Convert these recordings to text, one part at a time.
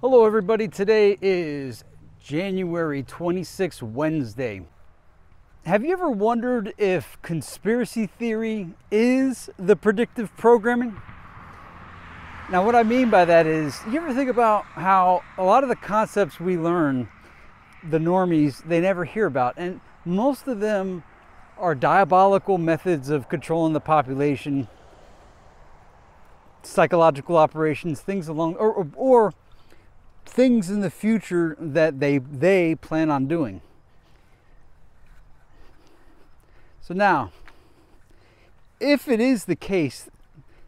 Hello, everybody. Today is January 26th, Wednesday. Have you ever wondered if conspiracy theory is the predictive programming? Now, what I mean by that is, you ever think about how a lot of the concepts we learn, the normies, they never hear about, and most of them are diabolical methods of controlling the population, psychological operations, things along, or, or, or things in the future that they they plan on doing. So now, if it is the case,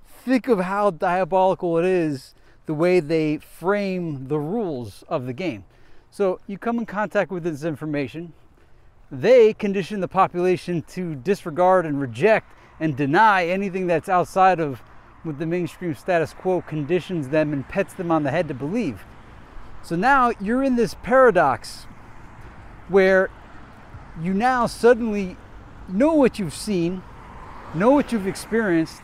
think of how diabolical it is the way they frame the rules of the game. So you come in contact with this information, they condition the population to disregard and reject and deny anything that's outside of what the mainstream status quo conditions them and pets them on the head to believe. So now you're in this paradox where you now suddenly know what you've seen, know what you've experienced,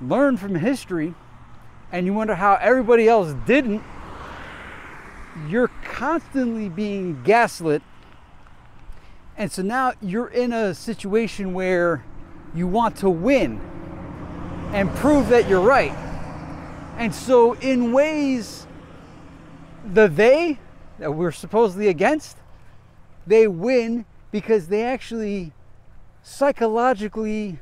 learn from history, and you wonder how everybody else didn't. You're constantly being gaslit. And so now you're in a situation where you want to win and prove that you're right. And so, in ways, the they that we're supposedly against, they win because they actually psychologically,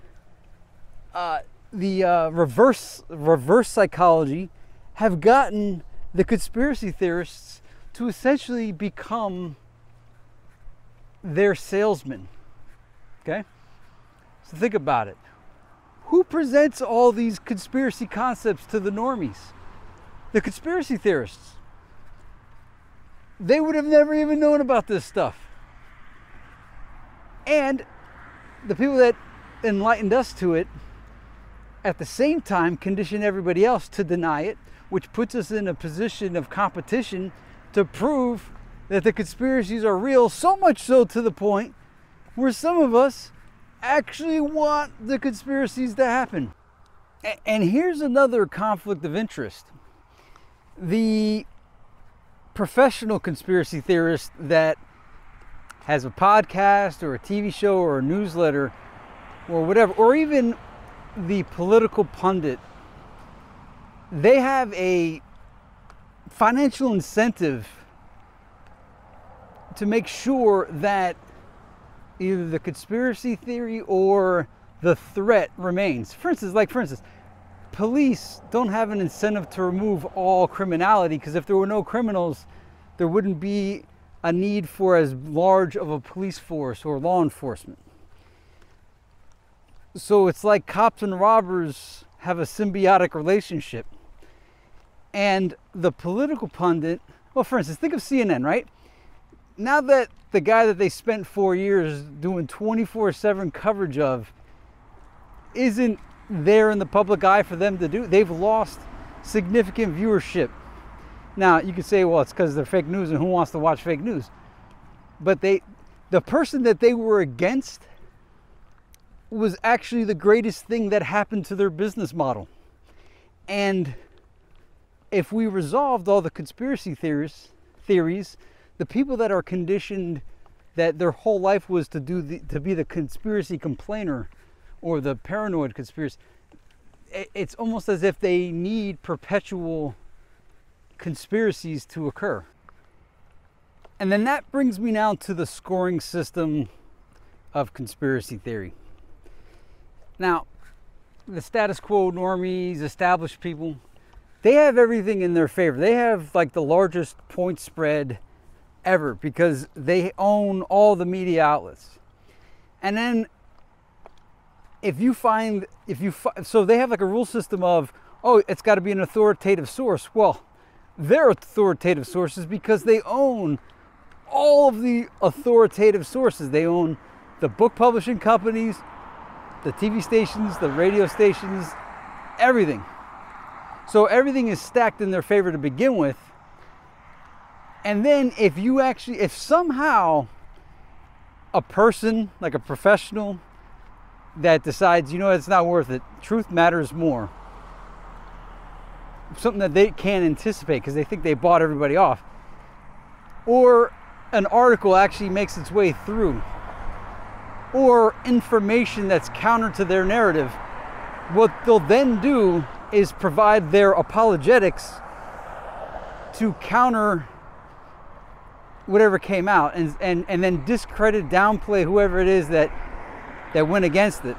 uh, the uh, reverse reverse psychology, have gotten the conspiracy theorists to essentially become their salesmen. Okay, so think about it. Who presents all these conspiracy concepts to the normies? The conspiracy theorists they would have never even known about this stuff. And the people that enlightened us to it at the same time condition everybody else to deny it, which puts us in a position of competition to prove that the conspiracies are real, so much so to the point where some of us actually want the conspiracies to happen. And here's another conflict of interest. The professional conspiracy theorist that has a podcast or a TV show or a newsletter or whatever, or even the political pundit, they have a financial incentive to make sure that either the conspiracy theory or the threat remains. For instance, like for instance, police don't have an incentive to remove all criminality because if there were no criminals, there wouldn't be a need for as large of a police force or law enforcement. So it's like cops and robbers have a symbiotic relationship. And the political pundit, well, for instance, think of CNN, right? Now that the guy that they spent four years doing 24 7 coverage of isn't there in the public eye for them to do. They've lost significant viewership. Now you could say, well, it's because they're fake news, and who wants to watch fake news? But they, the person that they were against, was actually the greatest thing that happened to their business model. And if we resolved all the conspiracy theories, theories, the people that are conditioned that their whole life was to do the, to be the conspiracy complainer or the paranoid conspiracy, it's almost as if they need perpetual conspiracies to occur. And then that brings me now to the scoring system of conspiracy theory. Now, the status quo normies, established people, they have everything in their favor. They have like the largest point spread ever because they own all the media outlets. And then if you find if you so they have like a rule system of oh it's got to be an authoritative source. Well they're authoritative sources because they own all of the authoritative sources. They own the book publishing companies the tv stations the radio stations everything. So everything is stacked in their favor to begin with. And then if you actually if somehow a person like a professional that decides, you know, it's not worth it. Truth matters more. something that they can't anticipate because they think they bought everybody off. Or an article actually makes its way through. Or information that's counter to their narrative. What they'll then do is provide their apologetics to counter whatever came out and, and, and then discredit, downplay whoever it is that, that went against it.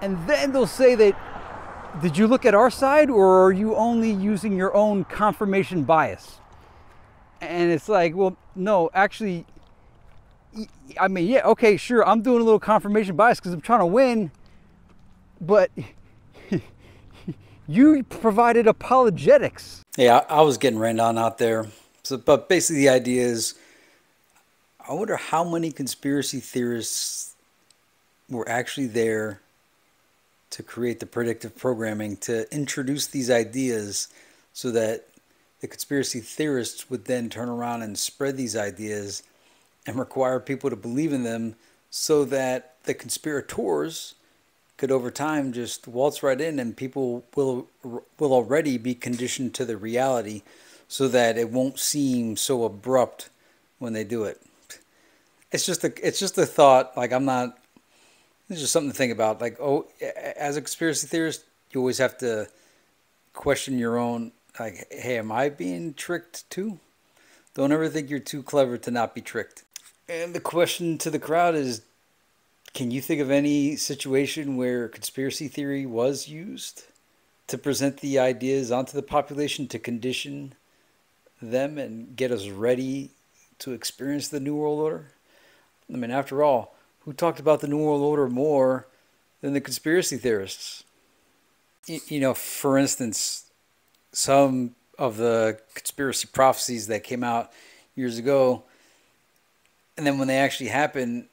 And then they'll say that, did you look at our side or are you only using your own confirmation bias? And it's like, well, no, actually, I mean, yeah, okay, sure, I'm doing a little confirmation bias because I'm trying to win, but you provided apologetics. Yeah, I was getting ran on out there. So, but basically, the idea is I wonder how many conspiracy theorists were actually there to create the predictive programming to introduce these ideas so that the conspiracy theorists would then turn around and spread these ideas and require people to believe in them so that the conspirators could over time just waltz right in and people will will already be conditioned to the reality so that it won't seem so abrupt when they do it it's just a it's just a thought like i'm not it's just something to think about like oh as a conspiracy theorist you always have to question your own like hey am i being tricked too don't ever think you're too clever to not be tricked and the question to the crowd is can you think of any situation where conspiracy theory was used to present the ideas onto the population to condition them and get us ready to experience the New World Order? I mean, after all, who talked about the New World Order more than the conspiracy theorists? You know, for instance, some of the conspiracy prophecies that came out years ago, and then when they actually happen,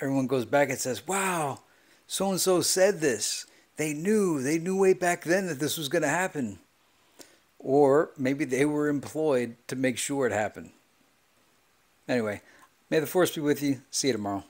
everyone goes back and says, wow, so and so said this. They knew, they knew way back then that this was going to happen. Or maybe they were employed to make sure it happened. Anyway, may the force be with you. See you tomorrow.